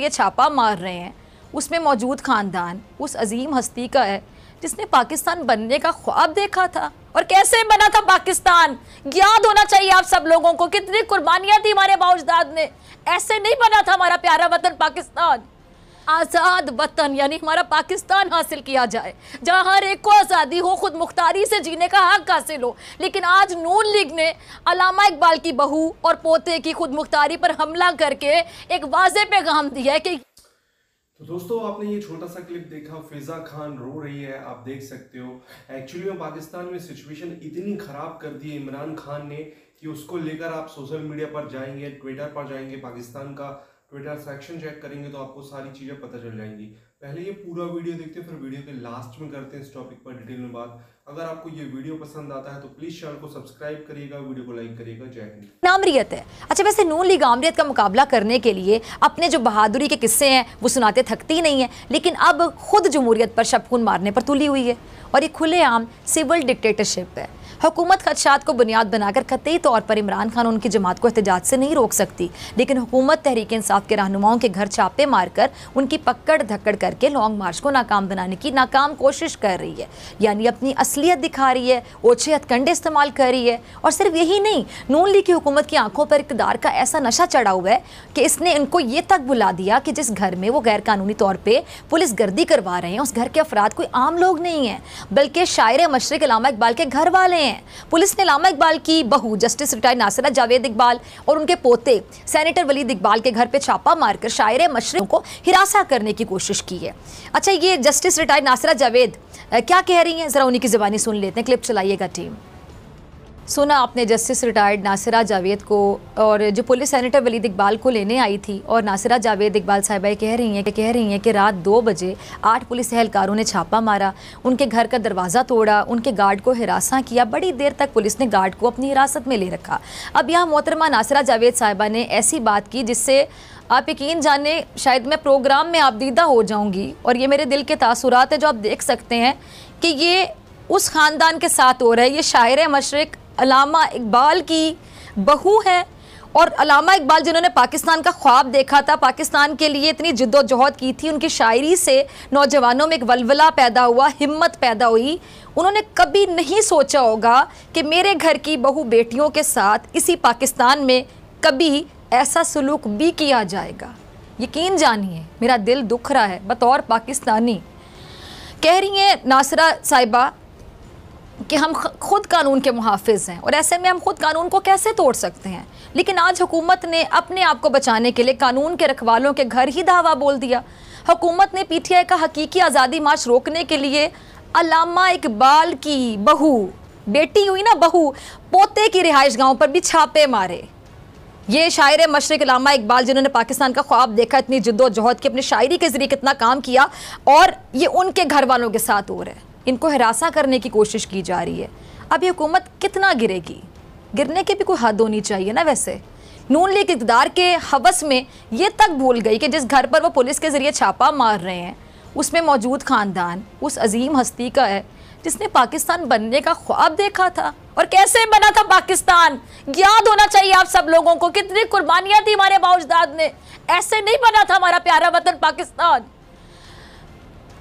ये छापा मार रहे हैं। उसमें मौजूद खानदान, उस अजीम हस्ती का है, जिसने पाकिस्तान बनने का ख्वाब देखा था। और कैसे बना था पाकिस्तान? याद होना चाहिए आप सब लोगों को, कितनी कुर्बानियाँ थी हमारे बाउजदाद ने। ऐसे नहीं बना था हमारा प्यारा वतन पाकिस्तान। आज़ाद वतन, यानी हमारा पाकिस्तान हासिल किया जाए। जहाँ हर एक को आज़ादी हो, खुद मुख्तारी से जीने का हक हासिल हो। लेकिन आज नून लीग ने अलामा इकबाल की बहू और पोते की खुद मुख्तारी पर हमला करके एक वाजे पैगाम दिया है कि तो दोस्तों, आपने ये छोटा सा क्लिप देखा, फिजा खान रो रही है, आप देख सकते हो। एक्चुअली में पाकिस्तान में सिचुएशन इतनी खराब कर दी है, इमरान खान ने, कि उसको लेकर आप सोशल मीडिया पर जाएँगे ट्विटर पर जाएँगे, पाकिस्तान का ट्विटर सेक्शन चेक करेंगे तो आपको सारी चीज़ें पता चल जाएँगी। पहले ये पूरा वीडियो देखते हैं, फिर वीडियो के लास्ट में करते हैं इस टॉपिक पर डिटेल में बात। अगर आपको ये वीडियो पसंद आता है तो प्लीज़ चैनल को सब्सक्राइब करिएगा, वीडियो को लाइक करिएगा, जय हिंद। आमरीत है। अच्छा वैसे नून लीग आमरीत का मुकाबला करने के लिए अपने जो बहादुरी के किस्से हैं, वो सुनाते थकती नहीं है, लेकिन अब खुद जमहूरियत पर शबखून मारने पर तुली हुई है और ये खुलेआम सिविल डिक्टेटरशिप है। हुकूमत खदशात को बुनियाद बनाकर कतई तौर पर इमरान खान उनकी जमात को एहतजाज से नहीं रोक सकती। लेकिन हुकूमत तहरीक इंसाफ के रहनुमाओं के घर छापे मारकर उनकी पकड़ धक्कड़ करके लॉन्ग मार्च को नाकाम बनाने की नाकाम कोशिश कर रही है। यानी अपनी असलियत दिखा रही है, ओछे हथकंडे इस्तेमाल कर रही है। और सिर्फ़ यही नहीं, नून लीग की हुकूमत की आँखों पर इकदार का ऐसा नशा चढ़ा हुआ है कि इसने इनको ये तक बुला दिया कि जिस घर में वो गैर कानूनी तौर पर पुलिस गर्दी करवा रहे हैं, उस घर के अफराद कोई आम लोग नहीं है, बल्कि शायर मशरक अलामा इकबाल के घर वाले हैं। पुलिस ने लामा इकबाल की बहू जस्टिस रिटायर्ड नासिरा जावेद इकबाल और उनके पोते सेनेटर वलीद इकबाल के घर पर छापा मारकर शायर मशरक को हिरासा करने की कोशिश की है। अच्छा ये जस्टिस रिटायर्ड नासिरा जावेद क्या कह रही हैं? ज़रा उन्हीं की ज़बानी सुन लेते हैं। क्लिप चलाइएगा टीम। सुना आपने जस्टिस रिटायर्ड नासिरा जावेद को और जो पुलिस सेनेटर वलीद इकबाल को लेने आई थी और नासिरा जावेद इकबाल साहिबा कह रही हैं कि कह रही हैं कि रात दो बजे आठ पुलिस एहलकारों ने छापा मारा, उनके घर का दरवाज़ा तोड़ा, उनके गार्ड को हिरासा किया, बड़ी देर तक पुलिस ने गार्ड को अपनी हिरासत में ले रखा। अब यहाँ मोहतरमा नासिरा जावेद साहिबा ने ऐसी बात की जिससे आप यकीन जाने, शायद मैं प्रोग्राम में आप दीदा हो जाऊँगी और ये मेरे दिल के तासुरात हैं जो आप देख सकते हैं कि ये उस ख़ानदान के साथ हो रहा है, ये शायर मशरक़ अलामा इकबाल की बहू है और अलामा इकबाल जिन्होंने पाकिस्तान का ख्वाब देखा था, पाकिस्तान के लिए इतनी जद्दोजहद की थी, उनकी शायरी से नौजवानों में एक वलवला पैदा हुआ, हिम्मत पैदा हुई। उन्होंने कभी नहीं सोचा होगा कि मेरे घर की बहू बेटियों के साथ इसी पाकिस्तान में कभी ऐसा सलूक भी किया जाएगा। यकीन जानिए, मेरा दिल दुख रहा है, बतौर पाकिस्तानी। कह रही हैं नासरा साहिबा कि हम खुद कानून के मुहाफ़ हैं और ऐसे में हम खुद कानून को कैसे तोड़ सकते हैं? लेकिन आज हुकूमत ने अपने आप को बचाने के लिए कानून के रखवालों के घर ही धावा बोल दिया। हुकूमत ने पीटीआई का हकीकी आज़ादी मार्च रोकने के लिए अलामा इकबाल की बहू, बेटी हुई ना बहू, पोते की रिहाइश गाँव पर भी छापे मारे। ये शायर मशरक लामा इकबाल, जिन्होंने पाकिस्तान का ख्वाब देखा, इतनी जद्दोजहद की अपनी शायरी के ज़रिए कितना काम किया और ये उनके घर वालों के साथ हो रहा है। इनको हरासा करने की कोशिश की जा रही है। अब ये हुकूमत कितना गिरेगी? गिरने की भी कोई हद होनी चाहिए ना वैसे? नून लीग इकदार के हवस में ये तक भूल गई कि जिस घर पर वो पुलिस के ज़रिए छापा मार रहे हैं, उसमें मौजूद ख़ानदान, उस अजीम हस्ती का है, जिसने पाकिस्तान बनने का ख्वाब देखा था। और कैसे बना था पाकिस्तान? याद होना चाहिए आप सब लोगों को, कितनी कुर्बानियाँ थी हमारे बाउजदाद ने। ऐसे नहीं बना था हमारा प्यारा वतन पाकिस्तान।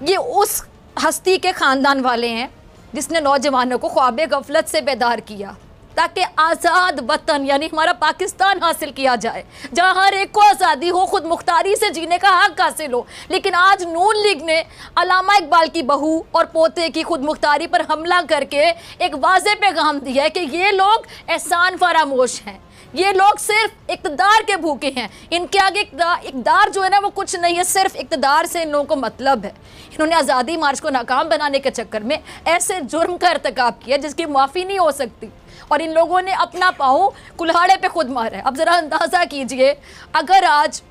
ये उस हस्ती के ख़ानदान वाले हैं, जिसने नौजवानों को ख्वाब गफलत से बेदार किया, ताकि आज़ाद वतन, यानी हमारा पाकिस्तान हासिल किया जाए। जहाँ हर एक को आज़ादी हो, खुद मुख्तारी से जीने का हक हासिल हो। लेकिन आज नून लीग ने अलामा इकबाल की बहू और पोते की खुद मुख्तारी पर हमला करके एक वाजे पैगाम दिया है कि ये लोग एहसान फरामोश हैं। ये लोग सिर्फ़ इकतदार के भूखे हैं। इनके आगे इकदार जो है ना, वो कुछ नहीं है, सिर्फ़ इकतदार से इन लोगों को मतलब है। इन्होंने आज़ादी मार्च को नाकाम बनाने के चक्कर में ऐसे जुर्म का irतकब किया, जिसकी माफ़ी नहीं हो सकती। और इन लोगों ने अपना पाँव कुल्हाड़े पे खुद मारा है। अब ज़रा अंदाज़ा कीजिए, अगर आज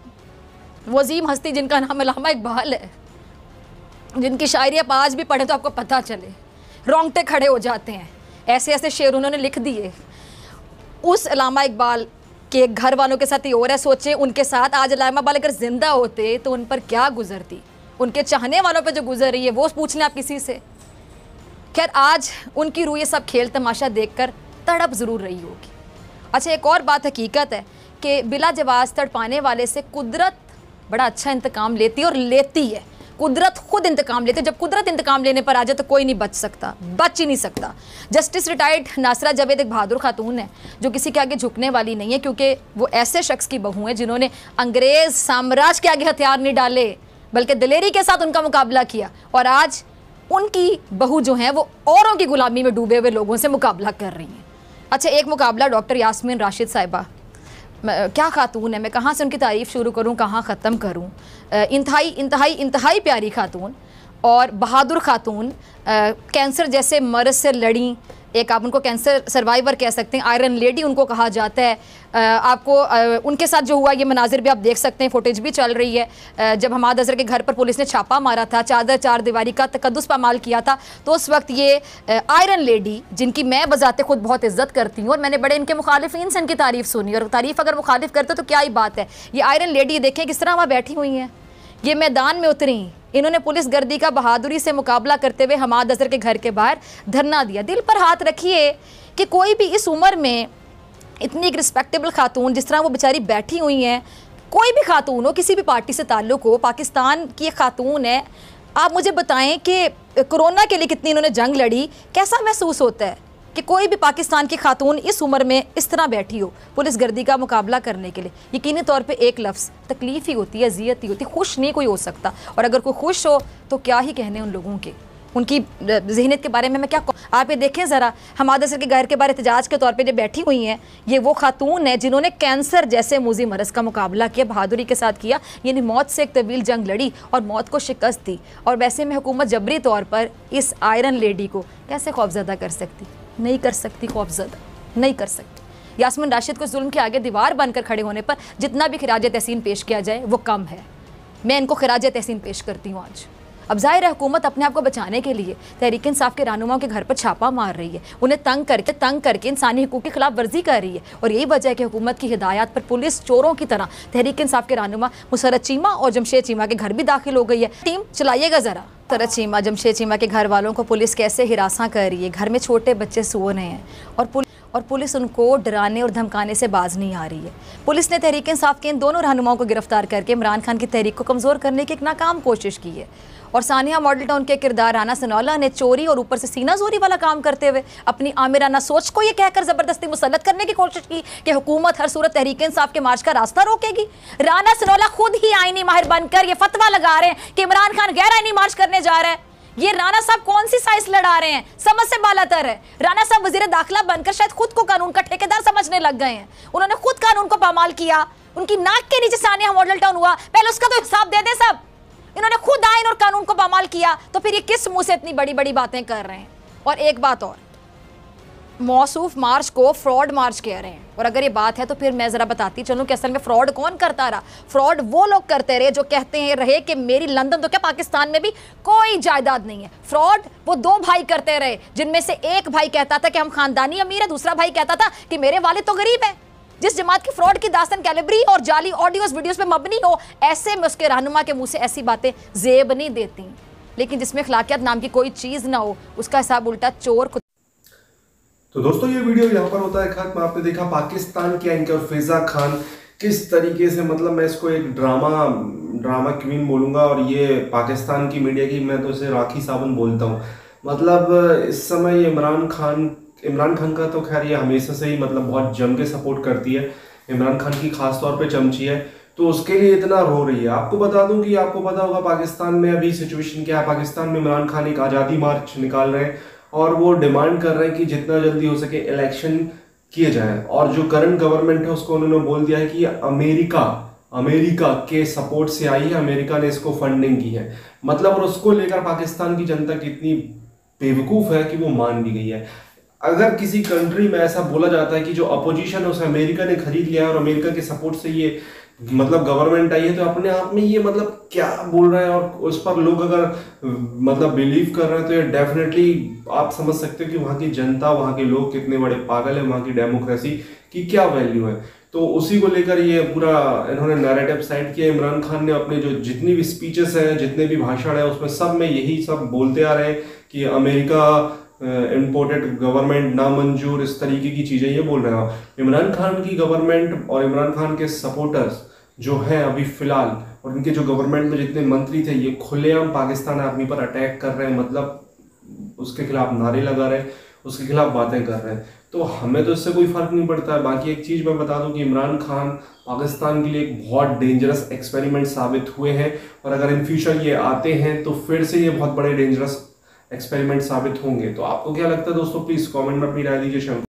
वजीम हस्ती, जिनका नाम अलामा इकबाल है, जिनकी शायरी आप आज भी पढ़ें तो आपको पता चले, रोंगटे खड़े हो जाते हैं। ऐसे ऐसे शेर उन्होंने लिख दिए। उस अलामा इकबाल के घर वालों के साथ ये और है सोचे उनके साथ आज अलामा इकबाल अगर ज़िंदा होते तो उन पर क्या गुजरती? उनके चाहने वालों पर जो गुजर रही है, वो पूछ लें आप किसी से। खैर, आज उनकी रूह ये सब खेल तमाशा देखकर तड़प ज़रूर रही होगी। अच्छा एक और बात हकीकत है कि बिला जवाज तड़पाने वाले से कुदरत बड़ा अच्छा इंतकाम लेती है और लेती है। कुदरत खुद इंतकाम लेते जब कुदरत इंतकाम लेने पर आ जाए तो कोई नहीं बच सकता, बच ही नहीं सकता। जस्टिस रिटायर्ड नासरा जवेद एक बहादुर खातून है, जो किसी के आगे झुकने वाली नहीं है, क्योंकि वो ऐसे शख्स की बहू हैं जिन्होंने अंग्रेज़ साम्राज्य के आगे हथियार नहीं डाले, बल्कि दिलेरी के साथ उनका मुकाबला किया। और आज उनकी बहू जो हैं, वो औरों की गुलामी में डूबे हुए लोगों से मुकाबला कर रही हैं। अच्छा एक मुकाबला डॉक्टर यासमीन राशिद साहिबा क्या खातून है? मैं कहाँ से उनकी तारीफ़ शुरू करूँ? कहाँ ख़त्म करूँ? इंतहाई इंतहाई इंतहाई प्यारी खातून और बहादुर खातून कैंसर जैसे मर्ज से लड़ी एक आप उनको कैंसर सर्वाइवर कह सकते हैं आयरन लेडी उनको कहा जाता है। आपको उनके साथ जो हुआ, ये मनाजिर भी आप देख सकते हैं फुटेज भी चल रही है। जब हमाद अजहर के घर पर पुलिस ने छापा मारा था, चादर, चार दीवारी का तकदस पामाल किया था तो उस वक्त ये आयरन लेडी जिनकी मैं बजाते खुद बहुत इज़्ज़त करती हूँ, और मैंने बड़े इनके मुखालिफिन से इनकी तारीफ़ सुनी, और तारीफ़ अगर मुखालिफ करते तो क्या ही बात है। ये आयरन लेडी देखें किस तरह वहाँ बैठी हुई हैं। ये मैदान में उतरी। इन्होंने पुलिस गर्दी का बहादुरी से मुकाबला करते हुए हमाद अजहर के घर के बाहर धरना दिया। दिल पर हाथ रखिए कि कोई भी इस उम्र में इतनी एक रिस्पेक्टेबल खातून, जिस तरह वो बेचारी बैठी हुई हैं, कोई भी खातून हो, किसी भी पार्टी से ताल्लुक़ हो, पाकिस्तान की एक खातून है, आप मुझे बताएँ कि कोरोना के लिए कितनी इन्होंने जंग लड़ी, कैसा महसूस होता है? कि कोई भी पाकिस्तान की खातून इस उम्र में इस तरह बैठी हो पुलिस गर्दी का मुकाबला करने के लिए। यकीनी तौर पे एक लफ्ज़, तकलीफ़ ही होती है, अजियत ही होती है, खुश नहीं कोई हो सकता। और अगर कोई खुश हो तो क्या ही कहने उन लोगों के? उनकी जहनीत के बारे में मैं क्या आप ये देखें ज़रा हमाद सर के घर के बारे एहतजाज के तौर पर जो बैठी हुई हैं, ये वो खातून है जिन्होंने कैंसर जैसे मूजी मरज़ का मुकाबला किया, बहादुरी के साथ किया, यानी मौत से एक तवील जंग लड़ी और मौत को शिकस्त दी। और वैसे में हुकूमत जबरी तौर पर इस आयरन लेडी को कैसे खौफजदा कर सकती? नहीं कर सकती खौफजदा नहीं कर सकती। यासमिन राशिद को जुल्म के आगे दीवार बनकर खड़े होने पर जितना भी खराज तहसीन पेश किया जाए, वो कम है। मैं इनको खराज तहसीन पेश करती हूँ आज। अब ज़ाहिर हुकूमत अपने आप को बचाने के लिए तहरीक इंसाफ के रहनुमाओं के घर पर छापा मार रही है। उन्हें तंग करके तंग करके इंसानी हकूक की खिलाफ वर्जी कर रही है। और यही वजह है कि हुकूमत की हिदायत पर पुलिस चोरों की तरह तहरीक इंसाफ के रहनुमा मुसरत चीमा और जमशेद चीमा के घर भी दाखिल हो गई है। टीम चलाइएगा ज़रा। तरह चीमा, जमशेद चीमा के घर वालों को पुलिस कैसे हिरासा कर रही है? घर में छोटे बच्चे सो रहे हैं और पुलिस और पुलिस उनको डराने और धमकाने से बाज नहीं आ रही है। पुलिस ने तहरीक इंसाफ के इन दोनों रहनुमाओं को गिरफ़्तार करके इमरान खान की तहरीक को कमज़ोर करने की एक नाकाम कोशिश की है। और सानिया मॉडल टाउन के किरदार राना सनौला ने चोरी और ऊपर से सीना जोरी वाला काम करते हुए अपनी आमिराना सोच को ये कहकर ज़बरदस्ती मुसलत करने की कोशिश की कि हुकूमत हर सूरत तहरीक इंसाफ के मार्च का रास्ता रोकेगी। राना सनौला खुद ही आईनी माहिर बनकर ये फतवा लगा रहे हैं कि इमरान खान गैर आईनी मार्च करने जा रहे हैं। ये राणा साहब कौन सी साइज़ लड़ा रहे हैं? समझ से बालातर है। राणा साहब वज़ीर दाखिला बनकर शायद खुद को कानून का ठेकेदार समझने लग गए हैं। उन्होंने खुद कानून को पामाल किया। उनकी नाक के नीचे सानिया मॉडल टाउन हुआ। पहले उसका तो हिसाब दे दे सब। इन्होंने खुद आयन और कानून को पामाल किया। तो फिर ये किस मुँह से इतनी बड़ी बड़ी बातें कर रहे हैं? और एक बात और। मौसूफ मार्च को फ्रॉड मार्च कह रहे हैं। और अगर ये बात है तो फिर मैं ज़रा बताती चलूँ कि असल में फ्रॉड कौन करता रहा? फ्रॉड वो लोग करते रहे जो कहते हैं, रहे कि मेरी लंदन तो क्या पाकिस्तान में भी कोई जायदाद नहीं है? फ्रॉड वो दो भाई करते रहे, जिनमें से एक भाई कहता था कि हम खानदानी अमीर है, दूसरा भाई कहता था कि मेरे वाले तो गरीब है। जिस जमात की फ्रॉड की दास्तन कैलिब्री और जाली ऑडियोस वीडियोस पे मबनी हो, ऐसे में उसके रहनुमा के मुँह से ऐसी बातें जेब नहीं देती। लेकिन जिसमें खलाकियत नाम की कोई चीज़ ना हो, उसका हिसाब उल्टा चोर तो दोस्तों, ये वीडियो यहाँ पर होता है खत्म आपने देखा पाकिस्तान के एंकर फिजा खान किस तरीके से मतलब मैं इसको एक ड्रामा ड्रामा क्वीन बोलूँगा और ये पाकिस्तान की मीडिया की, मैं तो इसे राखी साबुन बोलता हूँ। मतलब इस समय इमरान खान इमरान खान का तो खैर ये हमेशा से ही मतलब बहुत जम के सपोर्ट करती है। इमरान खान की खास तौर पे चमची है। तो उसके लिए इतना रो रही है। आपको बता दूँ कि आपको पता होगा, पाकिस्तान में अभी सिचुएशन क्या है? पाकिस्तान में इमरान खान एक आज़ादी मार्च निकाल रहे हैं। और वो डिमांड कर रहे हैं कि जितना जल्दी हो सके इलेक्शन किए जाए। और जो करंट गवर्नमेंट है, उसको उन्होंने बोल दिया है कि अमेरिका अमेरिका के सपोर्ट से आई है, अमेरिका ने इसको फंडिंग की है। मतलब और उसको लेकर पाकिस्तान की जनता कितनी बेवकूफ़ है कि वो मान भी गई है। अगर किसी कंट्री में ऐसा बोला जाता है कि जो अपोजिशन है, उसे अमेरिका ने खरीद लिया है और अमेरिका के सपोर्ट से ये मतलब गवर्नमेंट आई है तो अपने आप में ये मतलब क्या बोल रहे हैं? और उस पर लोग अगर मतलब बिलीव कर रहे हैं तो ये डेफिनेटली आप समझ सकते हो कि वहाँ की जनता, वहाँ के लोग कितने बड़े पागल है, वहाँ की डेमोक्रेसी की क्या वैल्यू है। तो उसी को लेकर ये पूरा इन्होंने नैरेटिव साइड किया। इमरान खान ने अपने जो जितनी भी स्पीचेस हैं, जितने भी भाषण है, उसमें सब में यही सब बोलते आ रहे हैं कि अमेरिका इम्पोर्टेड गवर्नमेंट नामंजूर इस तरीके की चीज़ें ये बोल रहे हैं इमरान खान की गवर्नमेंट और इमरान खान के सपोर्टर्स जो हैं अभी फ़िलहाल, और इनके जो गवर्नमेंट में जितने मंत्री थे, ये खुलेआम पाकिस्तान आर्मी पर अटैक कर रहे हैं मतलब उसके खिलाफ नारे लगा रहे हैं, उसके खिलाफ बातें कर रहे हैं। तो हमें तो इससे कोई फ़र्क नहीं पड़ता। है बाकी एक चीज़ मैं बता दूँ कि इमरान खान पाकिस्तान के लिए एक बहुत डेंजरस एक्सपेरिमेंट साबित हुए हैं, और अगर इन फ्यूचर ये आते हैं तो फिर से ये बहुत बड़े डेंजरस एक्सपेरिमेंट साबित होंगे। तो आपको क्या लगता है दोस्तों प्लीज़ कॉमेंट में अपनी राय दीजिए